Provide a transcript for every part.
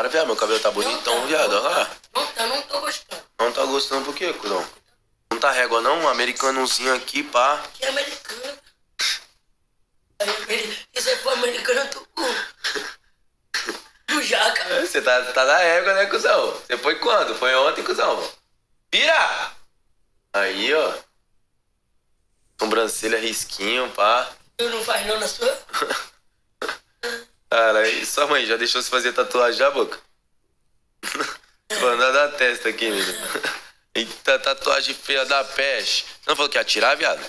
Para, viado, meu cabelo tá bonitão, tá, viado. não Olha lá. tá. Não tá, não tô gostando. Não tá gostando por quê, cuzão? Não tá régua, não? Um americanozinho aqui, pá. Que é americano. Se você for americano, eu tô com. Com jaca. Você tá, tá na régua, né, cuzão? Você foi quando? Foi ontem, cuzão? Vira! Aí, ó. Sobrancelha, risquinho, pá. Tu não faz não na sua? Cara, e sua mãe já deixou você fazer tatuagem já, boca? Mandar da testa aqui, menino. Eita, tatuagem feia da peste. Você não falou que ia tirar, viado?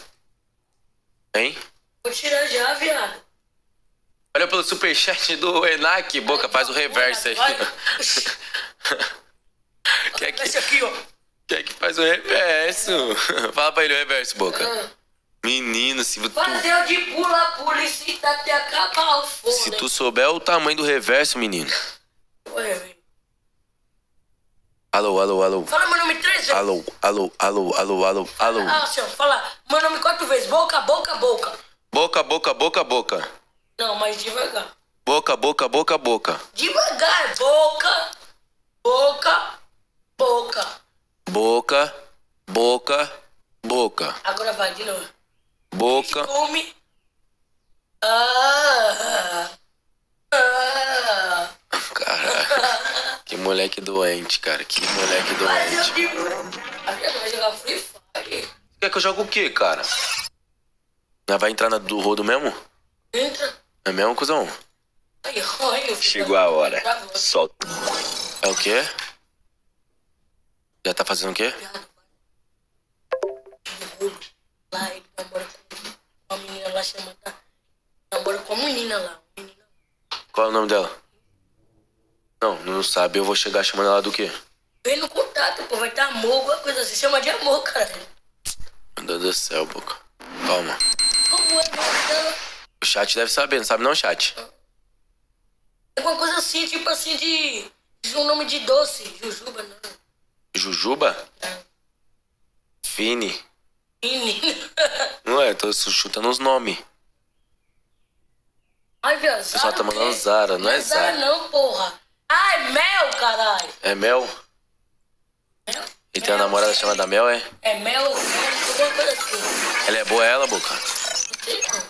Hein? Vou tirar já, viado. Olha pelo superchat do Enac, boca, faz o reverso aí. Quer que, Esse aqui, ó. quer que faz o reverso? Fala pra ele o reverso, boca. Menino, se tu, Fazer o de pula, pula e se tá até acabar o fogo. se tu souber o tamanho do reverso, menino. Ué. Alô, alô, alô. Fala meu nome três vezes. Alô, alô, alô, alô, alô, alô. Ah, senhor, fala meu nome quatro vezes. Boca, boca, boca. Boca, boca, boca, boca. Não, mas devagar. Boca, boca, boca, boca. Devagar. Boca, boca, boca. Boca, boca, boca. Agora vai de novo. Boca. Come. Ah, ah. Cara, que moleque doente, cara. Que moleque Mas eu doente. digo. A vida vai jogar Free Fire. Quer que eu jogue o quê, cara? Nós vai entrar na do rodo mesmo? Entra. É mesmo, cuzão? Olha. Chegou a hora. Solta. É o quê? Já tá fazendo o quê? Lá chamada. Namora com uma menina lá. menina. Qual é o nome dela? Não, não sabe. Eu vou chegar chamando ela do quê? Vem no contato, pô. Vai estar amor, alguma coisa assim. Chama de amor, cara. Meu Deus do céu, boca. Calma. É? O chat deve saber, não sabe não, chat? Alguma coisa assim, tipo assim, de. Diz um nome de doce. Jujuba, não. Jujuba? É. Fini? Menina. Não é, tô chutando os nomes. Ai, viado. O pessoal tá mandando Zara, não é Zara Zara. não, porra. Ai, Mel, caralho. É Mel? Mel? Ele tem uma namorada é- chamada Mel, é? É Mel, alguma coisa assim. Ela é boa, ela, boca? Não sei não.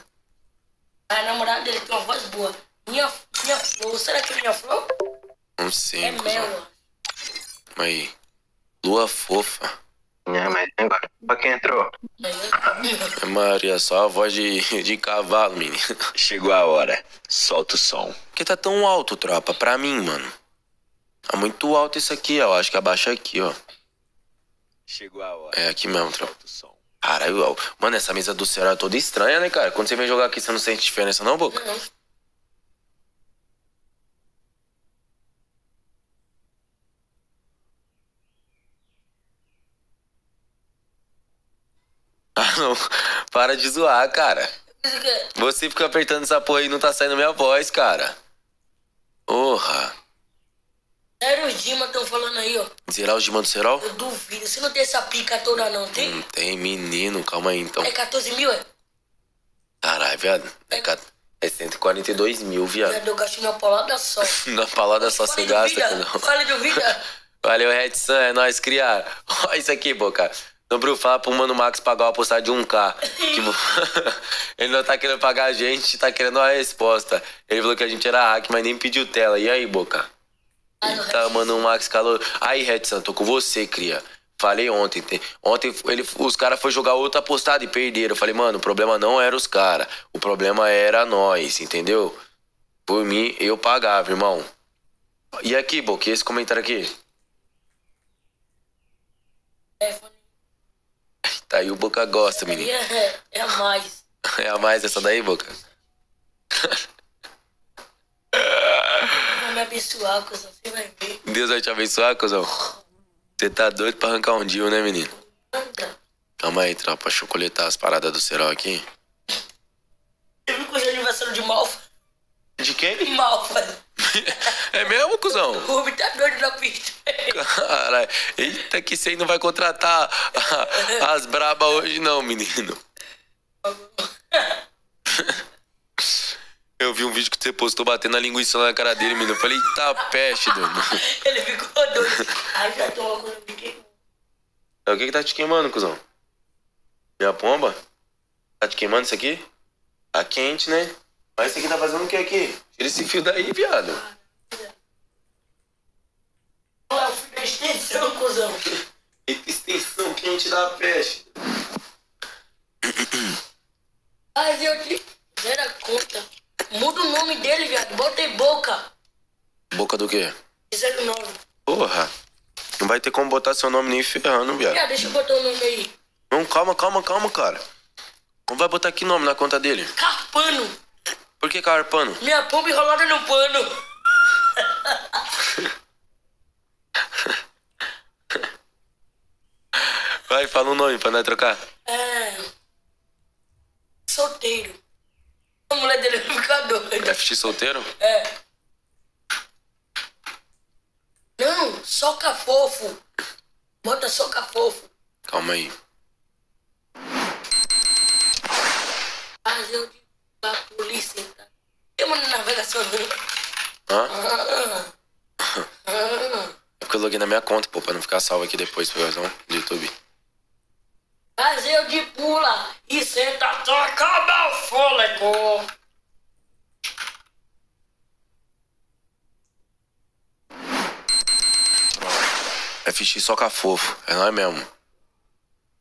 A namorada dele tem uma voz boa. Minha, minha flor. Será que é minha flor? Não sei, É. Mel. Aí. Lua fofa. É, mas agora, pra quem entrou? É Maria, só a voz de, de cavalo, menino. Chegou a hora. Solta o som. Por que tá tão alto, tropa? Pra mim, mano. Tá muito alto isso aqui, ó. Acho que abaixa aqui, ó. Chegou a hora. É aqui mesmo, tropa. Solta o som. Caralho, mano, essa mesa do Ceará é toda estranha, né, cara? Quando você vem jogar aqui, você não sente diferença, não, Boca? Não. Não. Para de zoar, cara. É- Você fica apertando essa porra e não tá saindo minha voz, cara. Porra. Sério, os Dima estão falando aí, ó. Zerar o Gima do Serol? Eu duvido. Você não tem essa pica toda, não, tem? Não tem, menino. Calma aí, então. É 14 mil, é? Caralho, viado. É, ca- é 142 mil, viado. Já deu gasto minha palavra só. Na palavra só você gasta, não. Fale duvida. Valeu, Redson, é nóis, criar. Olha isso aqui, Boca. No Bru, fala pro Mano Max pagar uma postagem de 1K. Que Ele não tá querendo pagar a gente, tá querendo uma resposta. Ele falou que a gente era hack, mas nem pediu tela. E aí, Boca? Não, Tá, Mano Max calor. Aí, Redson, tô com você, cria. Falei ontem. te- Ontem ele, os caras foram jogar outra postada e perderam. Eu falei, mano, o problema não era os caras. O problema era nós, entendeu? Por mim, eu pagava, irmão. E aqui, Boca, esse comentário aqui? telefone. Tá aí o Boca gosta, menino. é, é a mais. É a mais essa daí, Boca? Vai me abençoar, coisa. Você vai ver. Deus vai te abençoar, cuzão. Você tá doido pra arrancar um deal, né, menino? Anda. Calma aí, tropa. Deixa eu coletar as paradas do Serol aqui. Que hoje é aniversário de Malfa? De quem? Malfa. É mesmo, cuzão? O Rubi tá doido na pista. Caralho. Eita, que você aí não vai contratar as braba hoje, não, menino. Eu vi um vídeo que você postou batendo a linguiça na cara dele, menino. Eu falei, tá peste, doido. Ele ficou doido. Aí já tô fiquei. É, O que que tá te queimando, cuzão? Minha pomba? Tá te queimando isso aqui? Tá quente, né? Mas isso aqui tá fazendo o que aqui? Tira esse fio daí, viado. O fio da extensão, cuzão. Eita extensão quente da peste. Mas eu te era conta. Muda o nome dele, viado. Bota em boca. Boca do quê? 09. Porra. Não vai ter como botar seu nome nem ferrando, viado. Viado, deixa eu botar o nome aí. Não, calma, calma, calma, cara. Não vai botar que nome na conta dele? Carpano. Por que carpano? Minha pomba enrolada no pano. Vai, fala um nome pra nós trocar. É. Solteiro. A mulher dele vai ficar doida. FX solteiro? É. Não, soca fofo. Bota soca fofo. Calma aí. Mas eu pra polícia? Tem uma navegação não. Hã? Ah, ah. É porque eu loguei na minha conta, pô, pra não ficar salvo aqui depois, por razão do YouTube. Mas eu de pula e senta só acaba o fôlego. FX soca fofo, é nóis mesmo.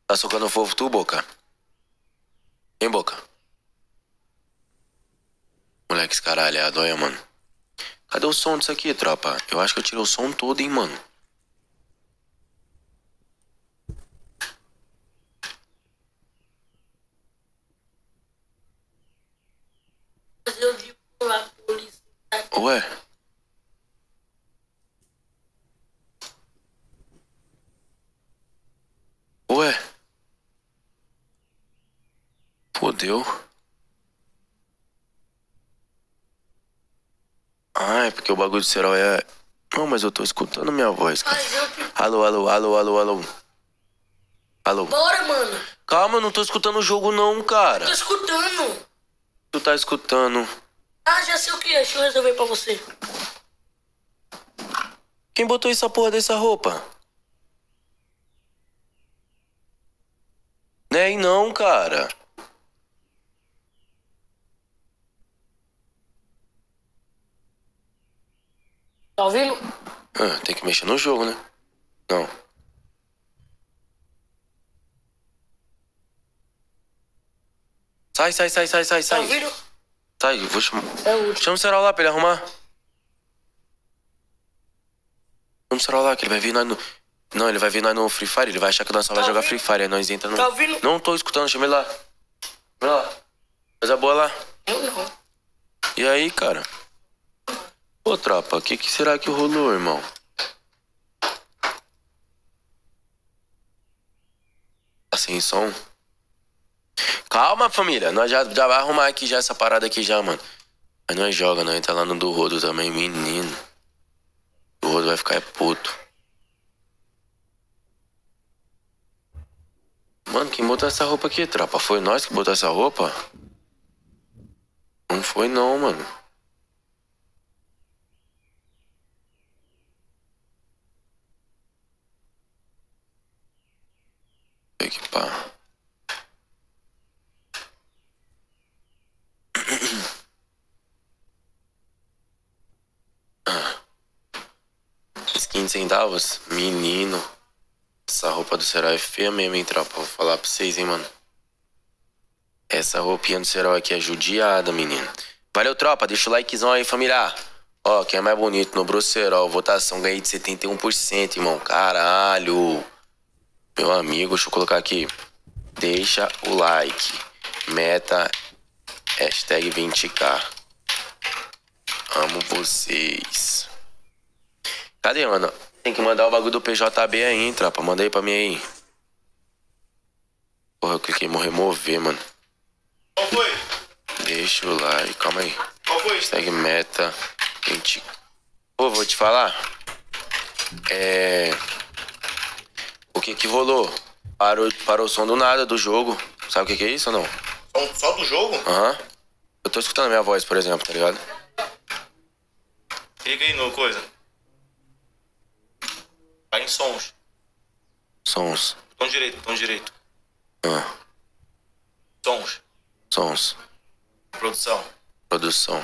Tá socando fofo tu, Boca? Hein, Boca? Moleque, esse caralho é a dóia, mano. Cadê o som disso aqui, tropa? Eu acho que eu tirei o som todo, hein, mano. Ué? Ué? Fodeu. Ah, é porque o bagulho do cerol é. Não, mas eu tô escutando minha voz, cara. Eu Alô, alô, alô, alô, alô. Alô. Bora, mano. Calma, eu não tô escutando o jogo, não, cara. Tô escutando. Tu tá escutando. Ah, já sei o que é. Deixa eu resolver pra você. Quem botou essa porra dessa roupa? Nem não, cara. Tá ouvindo? Ah, tem que mexer no jogo, né? Não. Sai, sai, sai, sai, sai, Tá sai. ouvindo? Sai, vou chamar. É o último. Chama o Serol lá pra ele arrumar. Chama o Serol lá que ele vai vir nós no. Não, ele vai vir nós no Free Fire, ele vai achar que nós só vai Tá jogar ouvindo? Free Fire, aí nós entra no. Tá ouvindo? Não tô escutando, chama ele lá. Chama ele lá. Coisa boa lá. Eu não. E aí, cara? Ô, tropa, o que, que será que rolou, irmão? Tá sem som? Calma, família. Nós já, já vai arrumar aqui já essa parada aqui já, mano. Aí nós joga, nós tá lá no do Rodo também, menino. O Rodo vai ficar é puto. Mano, quem botou essa roupa aqui, tropa? Foi nós que botou essa roupa? Não foi não, mano. Equipar. Skin centavos? Menino. Essa roupa do Serol é feia mesmo, hein, tropa? Vou falar pra vocês, hein, mano. Essa roupinha do Serol aqui é judiada, menino. Valeu, tropa. Deixa o likezão aí, família. Ó, quem é mais bonito no Brocerol. Votação ganhei de 71%, irmão. Caralho. Meu amigo, deixa eu colocar aqui. Deixa o like. Meta. Hashtag 20k. Amo vocês. Cadê, mano? Tem que mandar o bagulho do PJB aí, hein, tropa. Manda aí pra mim aí. Porra, eu cliquei em remover, mano. Qual foi? Deixa o like. Calma aí. Qual foi? Hashtag meta 20. Pô, vou te falar. É. O que que rolou? Parou, parou o som do nada do jogo. Sabe o que que é isso ou não? Só, só do jogo? Aham. Eu tô escutando a minha voz, por exemplo, tá ligado? Clica aí no coisa. Vai em sons. Sons. Botão direito, botão direito. Ah, Sons. sons. Produção. Produção.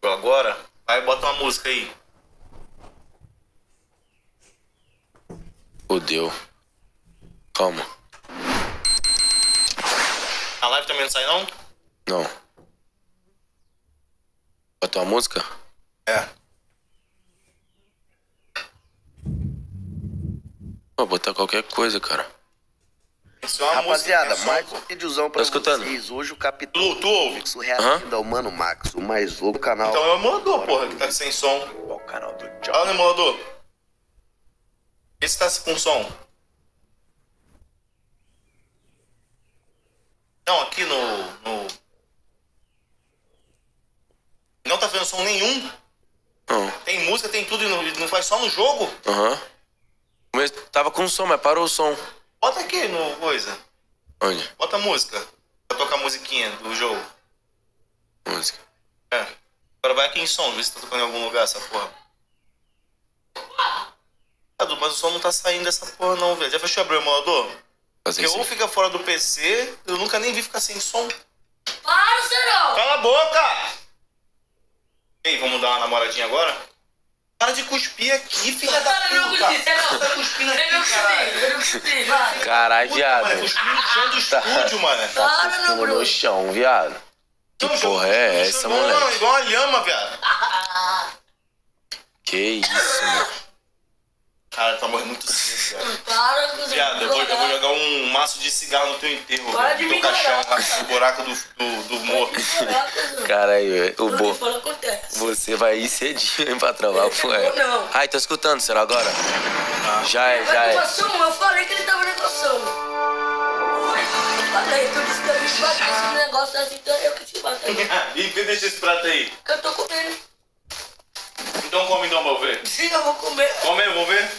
Agora, vai bota uma música aí. Fudeu. Calma. A live também não sai não? Não. Botou a música? É. Vou botar qualquer coisa, cara. Isso é uma Rapaziada, música. tem mais um videozão pra Tá escutando? vocês. Hoje o Capitão Tu, tu ouve? reagindo ao Mano Max, o mais louco canal. Então é o emulador, porra, que tá sem som. o canal do Olha no emulador. Esse tá com som. Não, aqui no. no... Não tá vendo som nenhum. Não. Tem música, tem tudo e não, não faz só no jogo? Aham. Mas Tava com som, mas parou o som. Bota aqui no coisa. Onde? Bota a música. Pra tocar a musiquinha do jogo. Música. É. Agora vai aqui em som, vê se tá tocando em algum lugar essa porra. Mas o som não tá saindo dessa porra não, velho. Já fechou abrir o emulador? Fazer Porque ou fica fora do PC, eu nunca nem vi ficar sem som. Para, Serol! Cala a boca! Ei, vamos dar uma namoradinha agora? Para de cuspir aqui, filha da Para, não puta! cuspi, Serol! Tá cuspindo Eu aqui, caralho. eu não cuspi, vai. Caralho, Puta, viado. mano, cuspindo no chão do estúdio, mano. Tá cuspindo no chão, viado. Que porra é essa, moleque? Não, igual uma lhama, viado. Que isso, mano. Cara, tá morrendo muito cedo, viado. Para, Bruno. Viado, eu vou, eu vou jogar um maço de cigarro no teu enterro, Para velho. de No me teu caixão, lá no buraco do, do, do morro. Caralho, o O bo... Você vai ir cedinho hein, pra trabalhar, pô. Não. Ai, tô escutando, será agora? Já é, já é. eu falei que ele tava negociando. Eu falei, tu disse que eu te bati esse negócio assim, então eu que te bato. e deixa esse prato aí. Que eu tô comendo. Então come então, eu ver. Sim, eu vou comer. Come vou ver.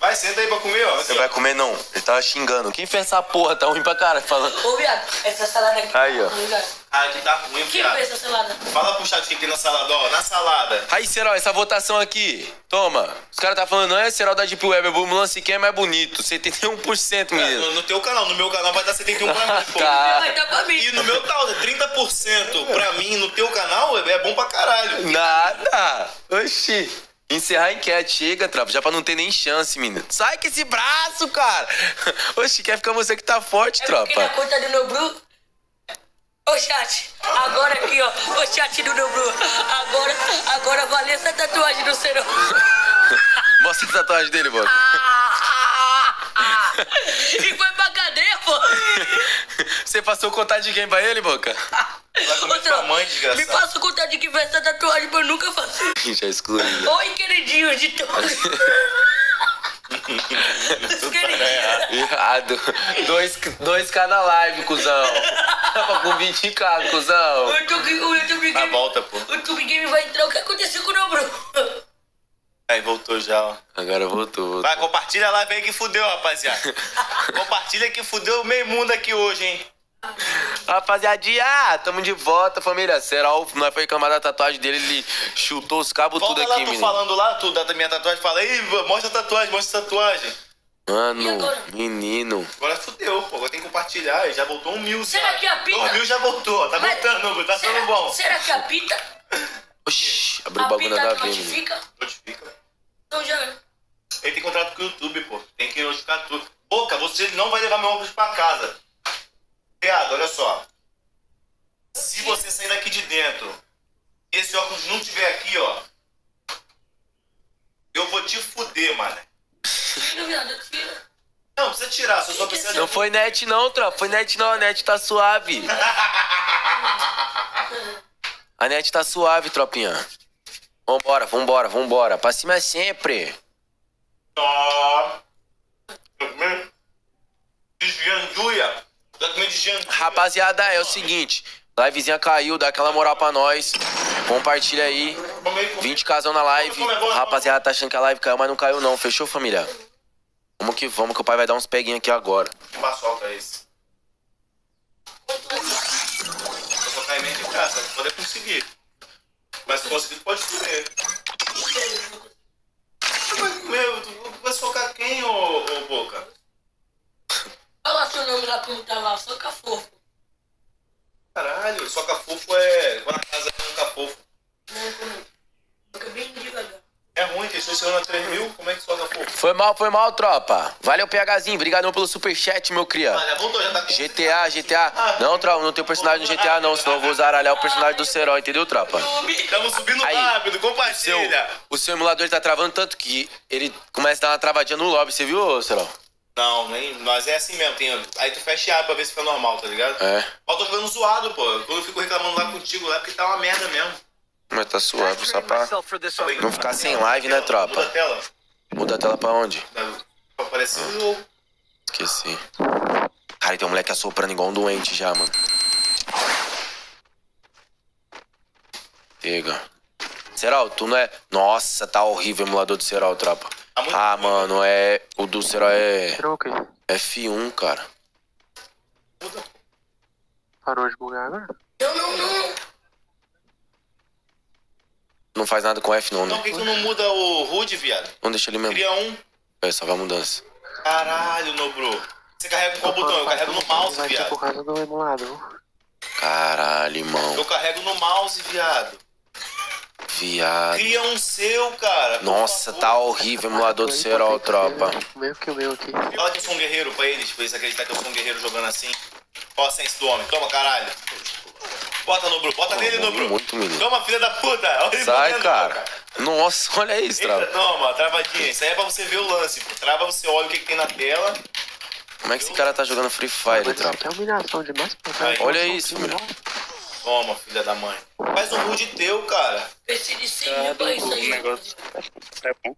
Vai, senta aí pra comer, ó. Você vai comer não? Ele tava xingando. Quem fez essa porra? Tá ruim pra cara, falando. Ô, viado, essa salada aqui. Aí, ó. tá ruim, viado. Ah, que tá ruim, Quem viado. fez essa salada? Fala pro chat o que tem na salada, ó. Na salada. Aí, Serol, essa votação aqui. Toma. Os caras tá falando, não é Serol da Deep Web, é Lance quem é mais bonito. 71%, É, menino. no, no teu canal, no meu canal vai dar 71 pra mim, pô. Tá. Vai dar pra mim. E no meu tal, 30% pra mim, no teu canal, é é bom pra caralho. Nada. Oxi. Encerrar a enquete, chega, tropa. Já pra não ter nem chance, menino. Sai com esse braço, cara. Oxi, quer ficar você que tá forte, É na tropa. conta do Nobru. Ô chat, agora aqui, ó. Ô chat do Nobru. Agora, agora valeu essa tatuagem do Serão. Mostra a tatuagem dele, boca. E foi pra cadeia, pô. Você passou o contato de quem pra ele, boca? Vai comer Serão, tua mãe, Me desgraçado. passa o contato de que fez essa tatuagem pra eu nunca fazer. Já excluí. Oi, queridinho de todos. Errado. 2K na live, cuzão. Tava com 20k, cuzão. O YouTube, o YouTube Na Game. volta, pô. O YouTube Game vai entrar. O que aconteceu com o Nobru? Aí, voltou já, ó. Agora voltou. Vai, compartilha a live aí que fudeu, rapaziada. compartilha que fudeu o meio mundo aqui hoje, hein. Rapaziadinha, tamo de volta, família. Serol, nós foi reclamar da tatuagem dele, ele chutou os cabos Volta tudo lá, aqui, tu menino. falando lá, tu da minha tatuagem, fala aí, mostra a tatuagem, mostra a tatuagem. E Mano, agora? menino. Agora fudeu, pô. Agora tem que compartilhar. Já voltou um mil. Será já. que apita? Dois mil já voltou. Tá Mas- voltando, tá ficando bom. Será que apita? Oxi, abriu o bagulho Apita nada a ver, menino. notifica? Notifica. Então já. Ele tem contrato com o YouTube, pô. Tem que notificar tudo. Boca, você não vai levar meu óculos pra casa. Viado, olha só. Se você sair daqui de dentro e esse óculos não tiver aqui, ó. Eu vou te fuder, mano. Tira, viado, tira. Não, precisa tirar, você só precisa. Não foi net não, tropa. Foi net não, a net tá suave. A net tá suave, tropinha. Vambora, vambora, vambora. Pra cima sempre. Ó. Desvianduia. Rapaziada, é o seguinte. Livezinha caiu, dá aquela moral pra nós. Compartilha aí. 20 casão na live. Rapaziada, tá achando que a live caiu, mas não caiu não. Fechou, família? Vamos que vamos, que o pai vai dar uns peguinhos aqui agora. Uma solta esse. pode é conseguir. Mas se conseguir, pode comer. Mas, Meu, tu vai socar quem, ô, ô Boca? Olha lá lá tá lá, soca fofo. Caralho, soca fofo é. Vai na casa é soca fofo. Não, como? Soca bem devagar. É ruim, que estou chegando a 3 mil, como é que soca fofo? Foi mal, foi mal, tropa. Valeu, PHzinho. Obrigadão pelo superchat, meu cria. Já voltou, já tá com. GTA, GTA. Não, tropa, não tem personagem no GTA, não. Senão eu vou zaralhar o personagem do Serol, entendeu, tropa? Estamos subindo Aí, rápido, O seu, compartilha. o seu emulador tá travando tanto que ele começa a dar uma travadinha no lobby, você viu, ô, Serol? Não, nem. Mas é assim mesmo, tem. Aí tu fecha a pra ver se fica normal, tá ligado? É. Ó, tô ficando zoado, pô. Quando eu fico reclamando lá contigo lá, porque tá uma merda mesmo. Mas tá suave, só pra não ficar sem live, né, Muda a tropa? tela. Muda a tela pra onde? Pra aparecer o jogo. Esqueci. Cara, tem um moleque assoprando igual um doente já, mano. Pega. Serol, tu não é. Nossa, tá horrível o emulador do Serol, tropa. Ah, mano, é. O do Serol é. Tirou o quê? F1, cara. Parou de bugar agora? Não, não, não. Não faz nada com F, não, Então né? por que tu não muda o HUD, viado? Não deixa ele mesmo. Cria um. É, só vai mudança. Caralho, Nobro. Você carrega com qual botão? Eu carrego no mouse, viado. por causa do emulador. Caralho, irmão. Eu carrego no mouse, viado. Viado. Cria um seu, cara. Nossa, tá horrível o emulador do Serol, tropa. Meio que o meu aqui. Fala que eu sou um guerreiro pra eles, pra eles acreditarem que eu sou um guerreiro jogando assim. Ó a sense do homem. Toma, caralho. Bota no Bru. Bota nele, no Bru. Muito menino. Toma, filha da puta. Olha ele Sai, botando, cara. Nossa, olha isso, Eita, tropa. toma, travadinha. Isso aí é pra você ver o lance. Pô. Trava, você olha o que, que tem na tela. Como é que esse cara tá jogando Free Fire, tropa? aqui é humilhação demais. pô. Olha isso, meu. Toma, filha da mãe. Faz um HUD teu, cara. Precisa de 100 mil pra isso aí. negócio é bom.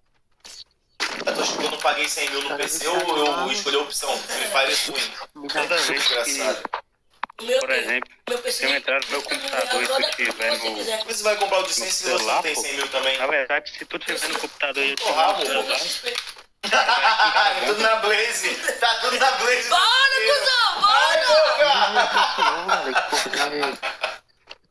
Eu, tô, eu não paguei 100 mil no PC, eu, eu escolhi a opção. Free Fire é ruim. Toda vez que, meu por exemplo, meu PC se eu entrar no meu computador e tu tiver no- Como você vai comprar o de 100 se você não tem pô. 100 mil também? na verdade, se tu tiver no computador e eu tiver Porra, no Tá tudo na Blaze. Tá tudo na Blaze. Bora, cuzão, Ai, bora! boca.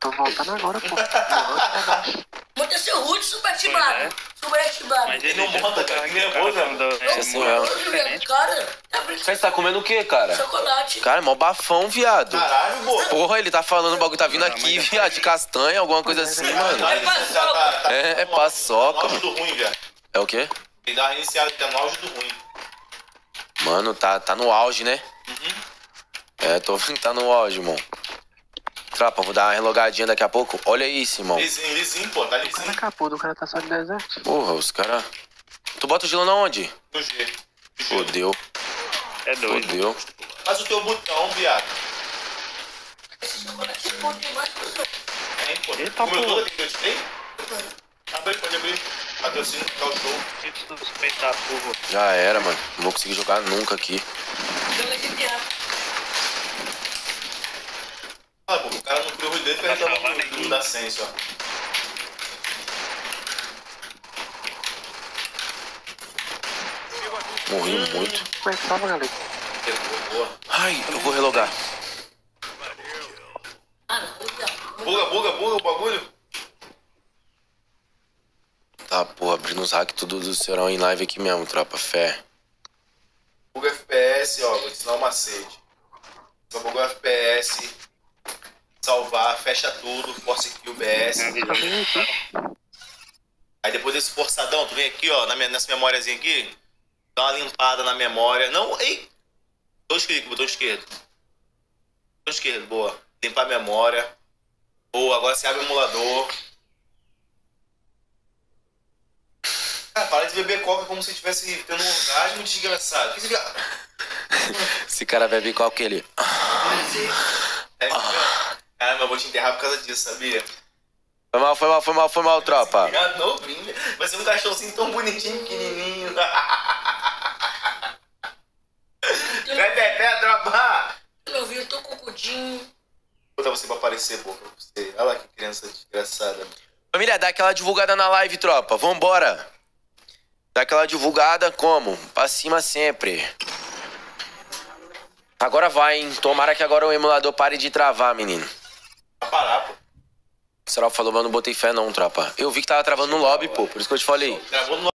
Tô voltando agora, pô. Monta seu root super é. ativado. Super ativado. mas Ele não monta, cara, tá que nervoso, é, diferente. Cara, tá brincando. Você tá comendo o quê, cara? Chocolate. Cara, é mó bafão, viado. Caralho, boca. Porra, ele tá falando, o bagulho tá vindo aqui, viado, de castanha, alguma coisa assim, mano. É paçoca. É, é paçoca, Tá no auge do ruim, velho. É o quê? Ele dá uma iniciada, ele tá no auge do ruim. Mano, tá, tá no auge, né? É, tô vendo que tá no auge, irmão. Tropa, vou dar uma relogadinha daqui a pouco. Olha isso, irmão. Lisinho, lisinho, pô, tá O cara lisinho. acabou, o cara tá só de deserto. Porra, os caras. Tu bota o gelo na onde? No G. Fodeu, É doido. fodeu. Faz o teu botão, viado. Esse é. Hein, pô. Eita, O meu pô. todo tem que eu te dei? Abre, pode abrir. Patrocínio, tá o show. Porra, Já era, mano. Não vou conseguir jogar nunca aqui. Joga GTA. Ah, pô, o cara não criou o dele pra Do da Sense, ó. Morri muito. Como é que tava, galera? Pegou, boa. Ai, eu vou relogar. Buga, buga, buga o bagulho. Tá, porra, abrindo os hacks tudo do Serão em live aqui mesmo, tropa. Fé. Buga FPS, ó, vou te ensinar um macete. Só buga FPS, salvar, fecha tudo, force kill BS. Tá bem aqui. Aí depois desse forçadão, tu vem aqui, ó, na minha, nessa memóriazinha aqui, dá uma limpada na memória. Não, ei! Dois cliques, botão esquerdo. Botão esquerdo, boa. Limpar a memória. Boa, agora você abre o emulador. Cara, para de beber coca como se estivesse tendo um orgasmo desgraçado. Que. Esse cara bebe qual que ele? É, eu vou te enterrar por causa disso, sabia? Foi mal, foi mal, foi mal, foi mal, tropa. Ah, novinho. Vai ser um cachorrozinho tão bonitinho, pequenininho. Vai, Pepe, tropa! Meu filho, eu tô com o cudinho. Botar você pra aparecer, boca. pra Você. Olha lá que criança desgraçada. Família, dá aquela divulgada na live, tropa. Vambora. Dá aquela divulgada como? Pra cima sempre. Agora vai, hein? Tomara que agora o emulador pare de travar, menino. Parar, pô. O Serol falou, mas eu não botei fé não, tropa. Eu vi que tava travando no lobby, pô. Por isso que eu te falei. Gravou no